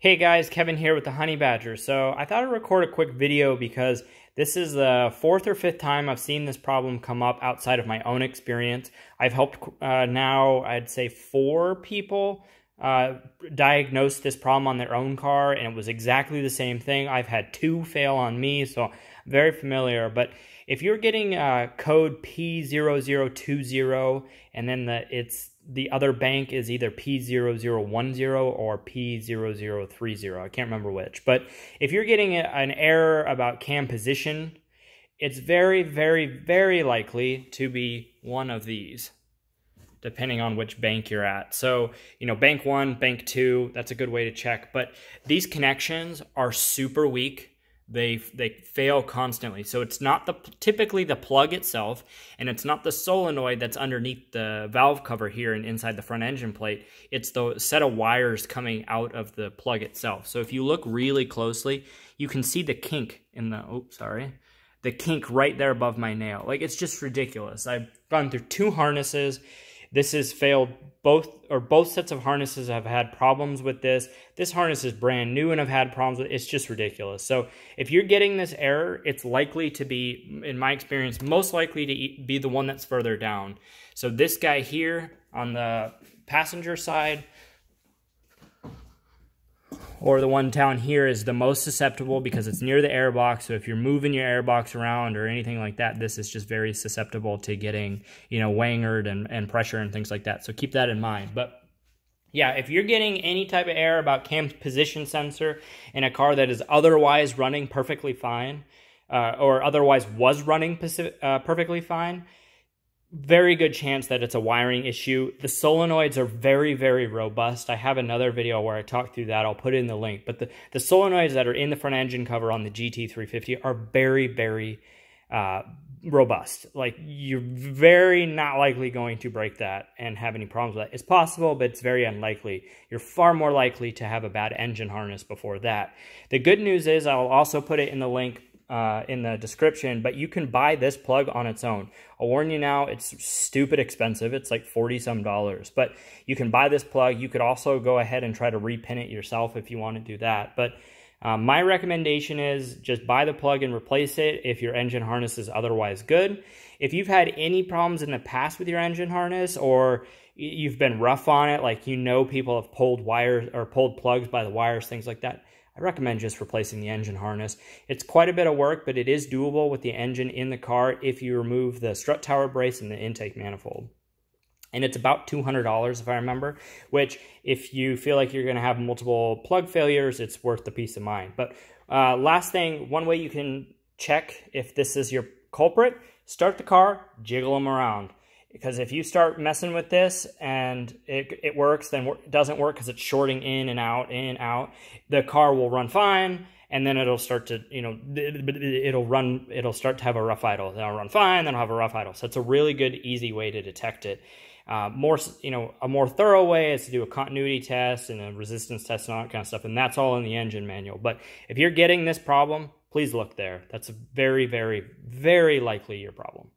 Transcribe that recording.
Hey guys, Kevin here with the Honey Badger. So I thought I'd record a quick video because this is the fourth or fifth time I've seen this problem come up outside of my own experience. I've helped uh, now, I'd say four people uh, diagnose this problem on their own car and it was exactly the same thing. I've had two fail on me, so very familiar. But if you're getting uh, code P0020 and then the, it's the other bank is either P0010 or P0030. I can't remember which. But if you're getting an error about cam position, it's very, very, very likely to be one of these, depending on which bank you're at. So, you know, bank one, bank two, that's a good way to check. But these connections are super weak they they fail constantly. So it's not the typically the plug itself, and it's not the solenoid that's underneath the valve cover here and inside the front engine plate. It's the set of wires coming out of the plug itself. So if you look really closely, you can see the kink in the oh sorry, the kink right there above my nail. Like it's just ridiculous. I've gone through two harnesses. This has failed both or both sets of harnesses have had problems with this. This harness is brand new and I've had problems with it. It's just ridiculous. So if you're getting this error, it's likely to be, in my experience, most likely to be the one that's further down. So this guy here on the passenger side or the one down here is the most susceptible because it's near the airbox. So if you're moving your airbox around or anything like that, this is just very susceptible to getting, you know, wangered and, and pressure and things like that. So keep that in mind. But yeah, if you're getting any type of error about cam position sensor in a car that is otherwise running perfectly fine, uh, or otherwise was running uh, perfectly fine, very good chance that it's a wiring issue. The solenoids are very, very robust. I have another video where I talk through that. I'll put in the link. But the, the solenoids that are in the front engine cover on the GT350 are very, very uh, robust. Like, you're very not likely going to break that and have any problems with that. It's possible, but it's very unlikely. You're far more likely to have a bad engine harness before that. The good news is I'll also put it in the link uh, in the description, but you can buy this plug on its own. I'll warn you now, it's stupid expensive. It's like 40 some dollars, but you can buy this plug. You could also go ahead and try to repin it yourself if you want to do that. But um, my recommendation is just buy the plug and replace it if your engine harness is otherwise good. If you've had any problems in the past with your engine harness or you've been rough on it, like you know people have pulled wires or pulled plugs by the wires, things like that, I recommend just replacing the engine harness. It's quite a bit of work, but it is doable with the engine in the car if you remove the strut tower brace and the intake manifold. And it's about $200 if I remember, which if you feel like you're going to have multiple plug failures, it's worth the peace of mind. But uh, last thing, one way you can check if this is your culprit, start the car, jiggle them around because if you start messing with this and it, it works, then it doesn't work because it's shorting in and out, in and out, the car will run fine and then it'll start to, you know, it'll run, it'll start to have a rough idle. Then it'll run fine, then it'll have a rough idle. So it's a really good, easy way to detect it. Uh, more, you know, a more thorough way is to do a continuity test and a resistance test and all that kind of stuff, and that's all in the engine manual. But if you're getting this problem, please look there. That's a very, very, very likely your problem.